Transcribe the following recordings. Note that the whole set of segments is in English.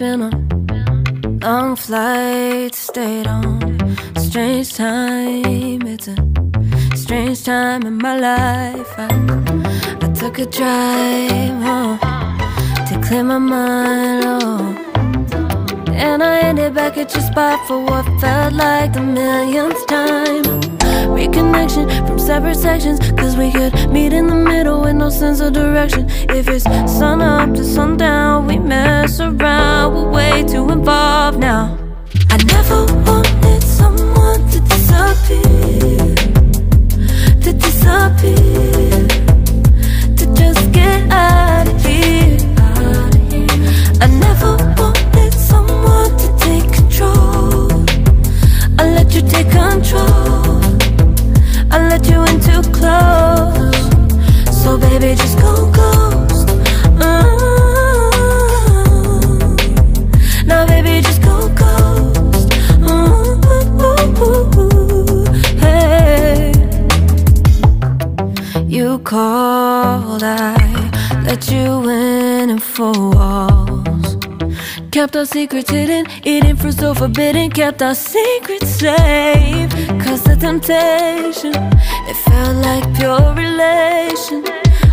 been a long flight, stayed on strange time. It's a strange time in my life. I, I took a drive home to clear my mind. Oh. And I ended back at your spot for what felt like the millionth time. Reconnection from separate sections, cause we could meet in the middle with no sense of direction. If it's sun up to sundown, around, we're way too involved now. I never wanted someone to disappear, You called, I let you in and four walls. Kept our secrets hidden, eating fruit so forbidden. Kept our secrets safe. Cause the temptation, it felt like pure relation.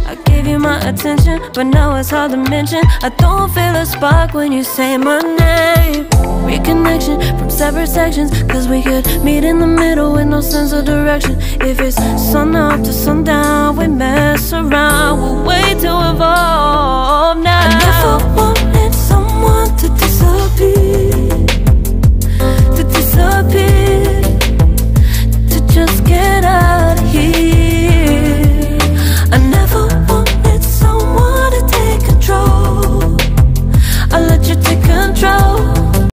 I gave you my attention, but now it's hard to mention. I don't feel a spark when you say my name. Reconnection separate sections, cause we could meet in the middle with no sense of direction. If it's sun up to sundown, we mess around,